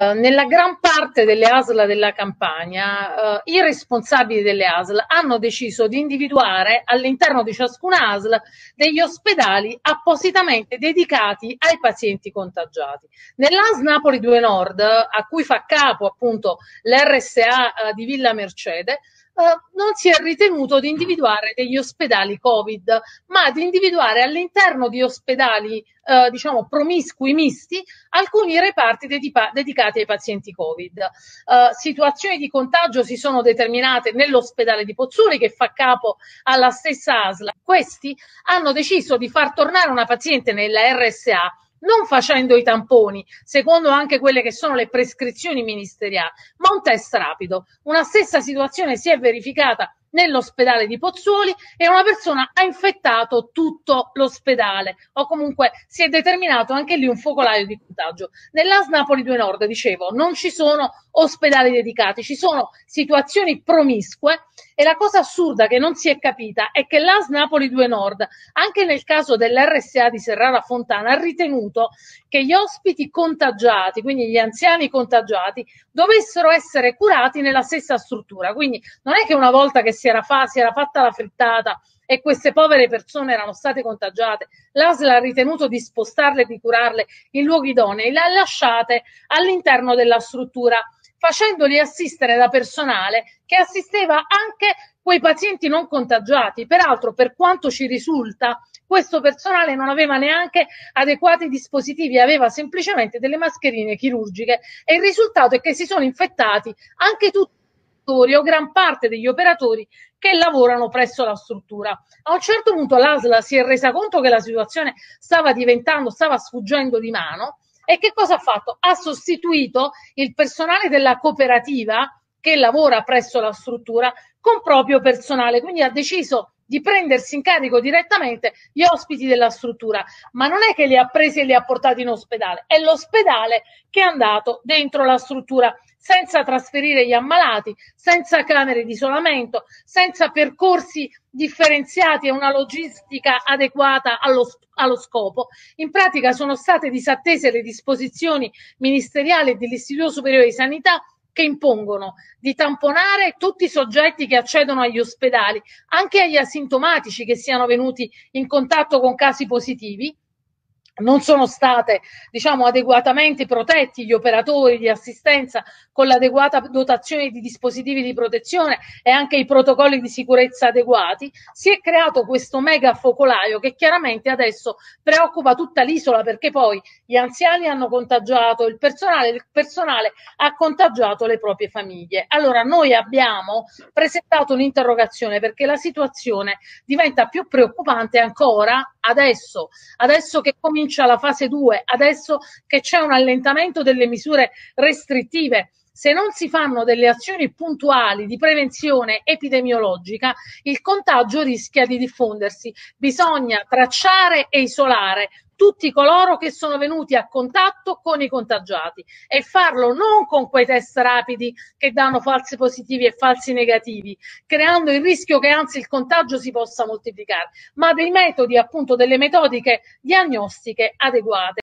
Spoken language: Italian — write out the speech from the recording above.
Uh, nella gran parte delle ASL della campagna, uh, i responsabili delle ASL hanno deciso di individuare all'interno di ciascuna ASL degli ospedali appositamente dedicati ai pazienti contagiati. Nell'ASL Napoli 2 Nord, a cui fa capo appunto l'RSA uh, di Villa Mercede, non si è ritenuto di individuare degli ospedali Covid, ma di individuare all'interno di ospedali, uh, diciamo, promiscui misti, alcuni reparti dedica- dedicati ai pazienti Covid. Uh, situazioni di contagio si sono determinate nell'ospedale di Pozzuoli, che fa capo alla stessa ASLA. Questi hanno deciso di far tornare una paziente nella RSA non facendo i tamponi, secondo anche quelle che sono le prescrizioni ministeriali, ma un test rapido. Una stessa situazione si è verificata nell'ospedale di Pozzuoli e una persona ha infettato tutto l'ospedale o comunque si è determinato anche lì un focolaio di contagio. Nell'AS Napoli 2 Nord, dicevo, non ci sono ospedali dedicati, ci sono situazioni promiscue e la cosa assurda che non si è capita è che l'AS Napoli 2 Nord, anche nel caso dell'RSA di Serrara Fontana, ha ritenuto che gli ospiti contagiati, quindi gli anziani contagiati, dovessero essere curati nella stessa struttura. Quindi non è che una volta che si era, fa, si era fatta la frittata e queste povere persone erano state contagiate, l'ASL ha ritenuto di spostarle e di curarle in luoghi idonei, le ha lasciate all'interno della struttura facendoli assistere da personale che assisteva anche quei pazienti non contagiati. Peraltro, per quanto ci risulta, questo personale non aveva neanche adeguati dispositivi, aveva semplicemente delle mascherine chirurgiche e il risultato è che si sono infettati anche tutti o gran parte degli operatori che lavorano presso la struttura. A un certo punto l'ASLA si è resa conto che la situazione stava diventando, stava sfuggendo di mano e che cosa ha fatto? Ha sostituito il personale della cooperativa che lavora presso la struttura con proprio personale, quindi ha deciso di prendersi in carico direttamente gli ospiti della struttura, ma non è che li ha presi e li ha portati in ospedale, è l'ospedale che è andato dentro la struttura senza trasferire gli ammalati, senza camere di isolamento, senza percorsi differenziati e una logistica adeguata allo, allo scopo. In pratica sono state disattese le disposizioni ministeriali dell'Istituto Superiore di Sanità che impongono di tamponare tutti i soggetti che accedono agli ospedali, anche agli asintomatici che siano venuti in contatto con casi positivi, non sono state diciamo adeguatamente protetti gli operatori di assistenza con l'adeguata dotazione di dispositivi di protezione e anche i protocolli di sicurezza adeguati, si è creato questo mega focolaio che chiaramente adesso preoccupa tutta l'isola perché poi gli anziani hanno contagiato il personale, il personale ha contagiato le proprie famiglie. Allora noi abbiamo presentato un'interrogazione perché la situazione diventa più preoccupante ancora adesso, adesso che comincia la fase 2, adesso che c'è un allentamento delle misure restrittive, se non si fanno delle azioni puntuali di prevenzione epidemiologica, il contagio rischia di diffondersi. Bisogna tracciare e isolare tutti coloro che sono venuti a contatto con i contagiati e farlo non con quei test rapidi che danno falsi positivi e falsi negativi, creando il rischio che anzi il contagio si possa moltiplicare, ma dei metodi, appunto, delle metodiche diagnostiche adeguate.